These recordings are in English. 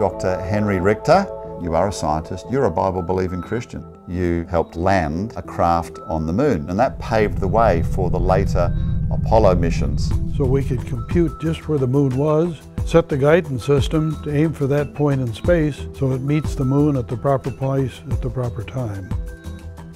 Dr. Henry Richter. You are a scientist, you're a Bible believing Christian. You helped land a craft on the moon, and that paved the way for the later Apollo missions. So we could compute just where the moon was, set the guidance system to aim for that point in space so it meets the moon at the proper place at the proper time.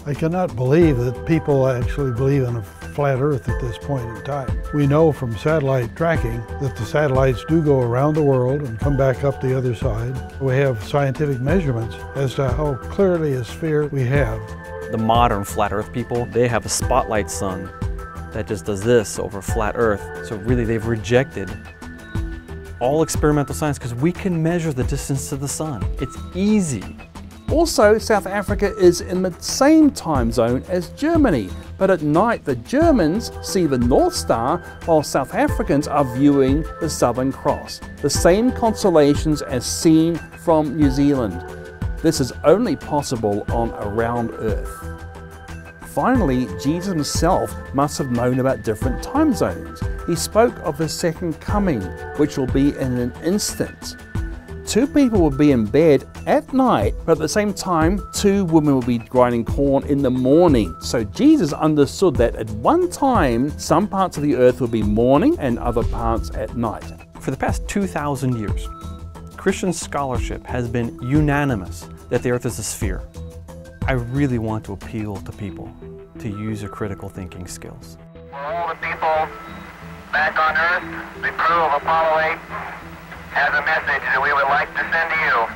I cannot believe that people actually believe in a flat Earth at this point in time. We know from satellite tracking that the satellites do go around the world and come back up the other side. We have scientific measurements as to how clearly a sphere we have. The modern flat Earth people, they have a spotlight sun that just does this over flat Earth. So really they've rejected all experimental science because we can measure the distance to the sun. It's easy. Also, South Africa is in the same time zone as Germany, but at night the Germans see the North Star while South Africans are viewing the Southern Cross, the same constellations as seen from New Zealand. This is only possible on a round Earth. Finally, Jesus himself must have known about different time zones. He spoke of the second coming, which will be in an instant. Two people would be in bed at night, but at the same time, two women would be grinding corn in the morning. So Jesus understood that at one time, some parts of the earth would be morning and other parts at night. For the past 2,000 years, Christian scholarship has been unanimous that the earth is a sphere. I really want to appeal to people to use your critical thinking skills. For all the people back on Earth, the crew of Apollo 8 has a message that we would like to send to you.